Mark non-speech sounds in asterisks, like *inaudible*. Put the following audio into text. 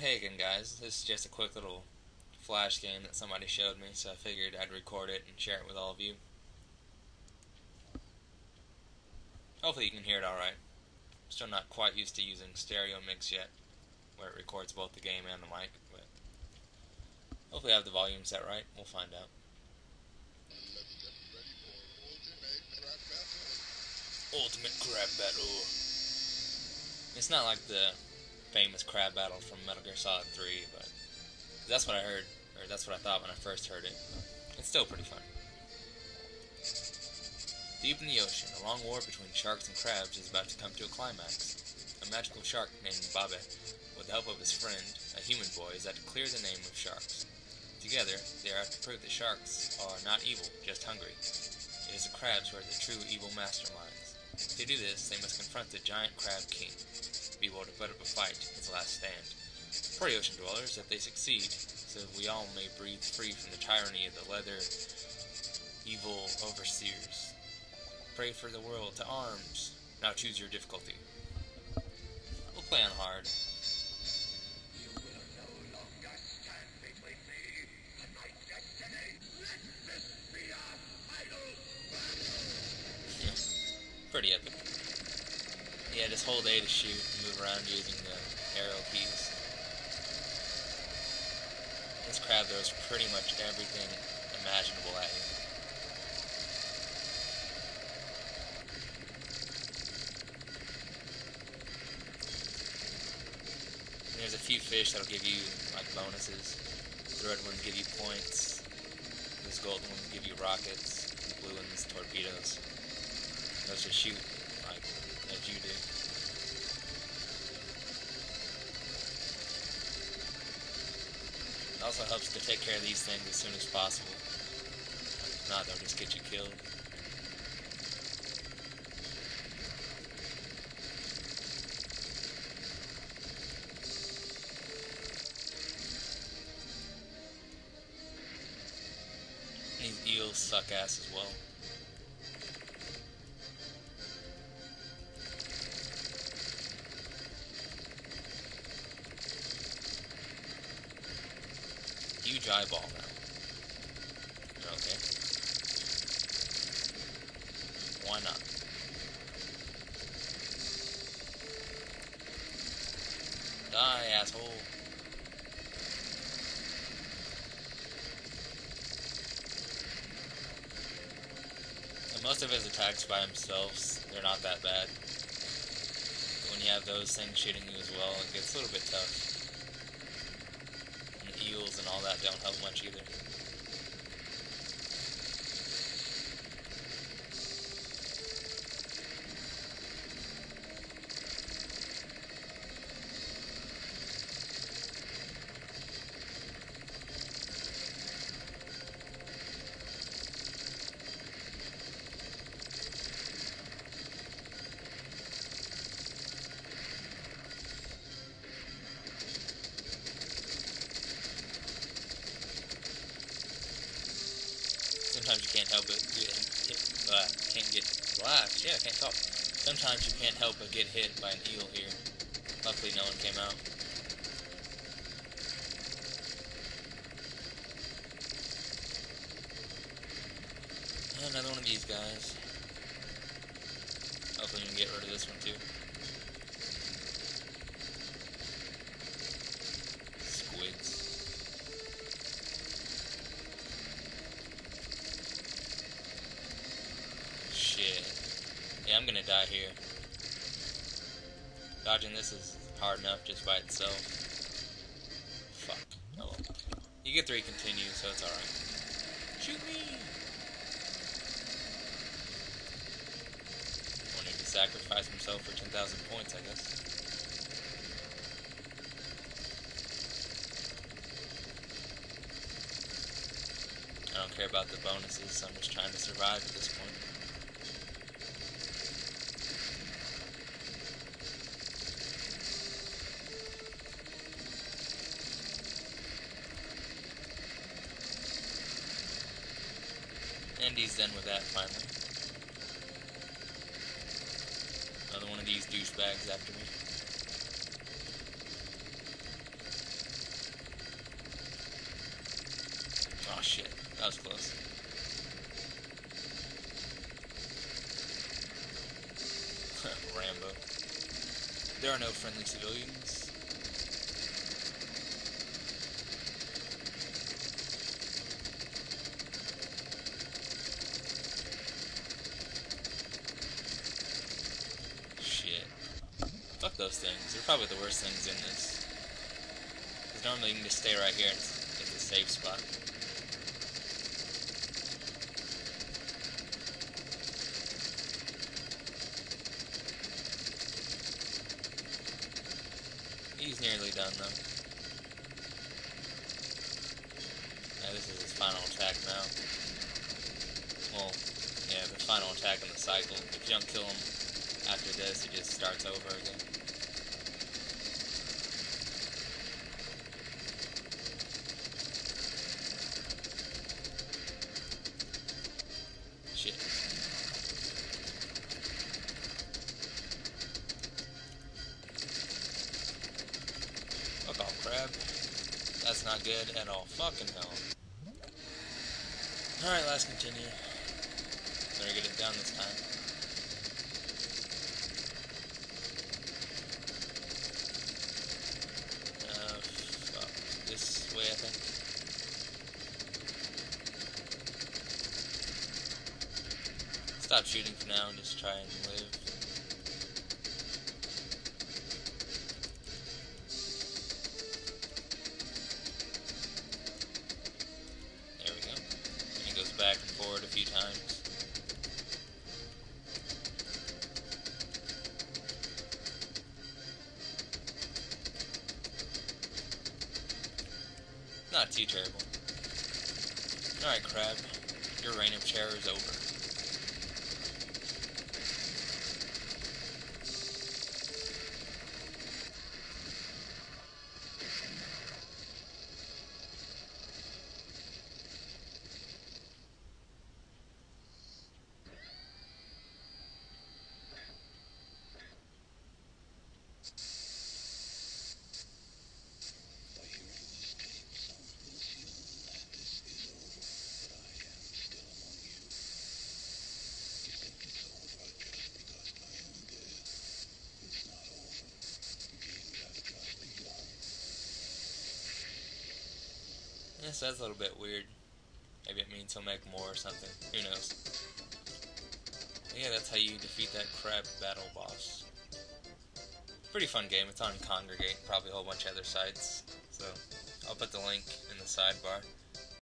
Hey again guys, this is just a quick little flash game that somebody showed me, so I figured I'd record it and share it with all of you. Hopefully you can hear it alright. Still not quite used to using stereo mix yet, where it records both the game and the mic, but hopefully I have the volume set right, we'll find out. Ultimate Crab Battle. It's not like the famous crab battle from Metal Gear Solid 3, but that's what I heard, or that's what I thought when I first heard it. It's still pretty fun. Deep in the ocean, a long war between sharks and crabs is about to come to a climax. A magical shark named Babe, with the help of his friend, a human boy, is out to clear the name of sharks. Together, they are to prove that sharks are not evil, just hungry. It is the crabs who are the true evil masterminds. To do this, they must confront the giant crab king, be able to put up a fight, his last stand. Pray, ocean dwellers, that they succeed, so that we all may breathe free from the tyranny of the leather evil overseers. Pray for the world to arms. Now choose your difficulty. We'll play on hard. *laughs* Pretty epic. Yeah, just whole day to shoot around using the arrow keys. This crab throws pretty much everything imaginable at you. There's a few fish that'll give you like bonuses. The red one give you points. This golden one give you rockets. The blue one's torpedoes. Those just shoot like as you do. Also helps to take care of these things as soon as possible. If not, they'll just get you killed. These eels suck ass as well. Huge eyeball now. Okay. Why not? Die, asshole. And most of his attacks by themselves, they're not that bad. When you have those things shooting you as well, it gets a little bit tough eels and all that don't help much either. sometimes you can't help but get hit, uh, can't get, blah, yeah, I can't talk. Sometimes you can't help but get hit by an eel here. Luckily no one came out. Another one of these guys. Hopefully we can get rid of this one too. Yeah, I'm gonna die here. Dodging this is hard enough just by itself. Fuck. Oh well. You get three continue, so it's alright. Shoot me! Wanting to sacrifice himself for 10,000 points, I guess. I don't care about the bonuses, I'm just trying to survive at this point. He's done with that finally. Another one of these douchebags after me. Oh shit, that was close. *laughs* Rambo. There are no friendly civilians. Those things. They're probably the worst things in this. Because normally you can just stay right here get the safe spot. He's nearly done though. This is his final attack now. Well, yeah, the final attack in the cycle. If you don't kill him after this, he just starts over again. Good at all. Fucking hell. Alright, let's continue. Better get it down this time. Uh. This way, I think. Stop shooting for now and just try and live. Too terrible. Alright, Crab. Your reign of terror is over. This that's a little bit weird. Maybe it means he'll make more or something. Who knows? But yeah, that's how you defeat that crab battle boss. Pretty fun game. It's on Kongregate, probably a whole bunch of other sites. So I'll put the link in the sidebar.